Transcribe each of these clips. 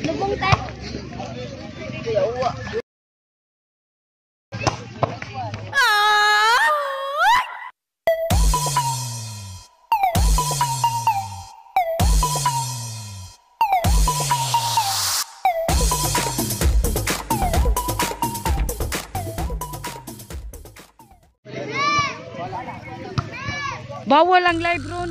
Lubong tayo. Bawal ang live ron.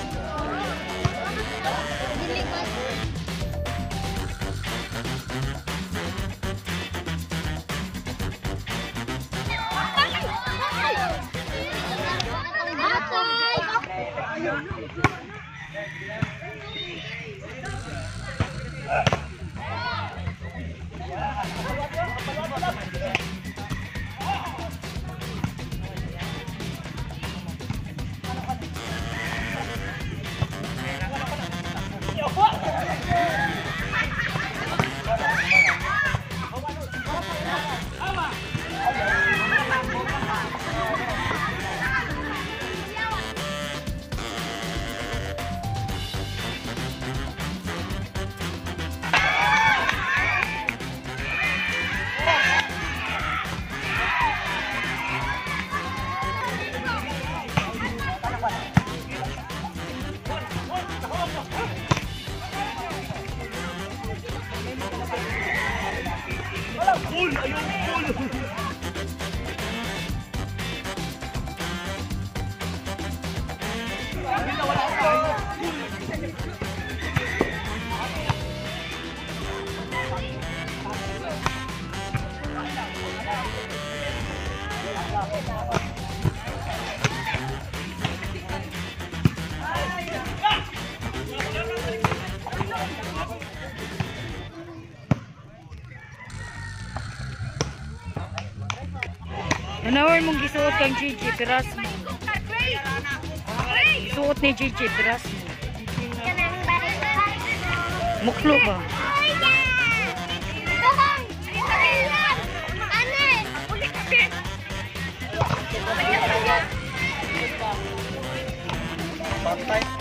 아. Da. Tengsa, tengsa. Anawar mong gisuot kang Gigi, piras mo. Gisuot ni Gigi, piras mo. Muklo ba? Ane!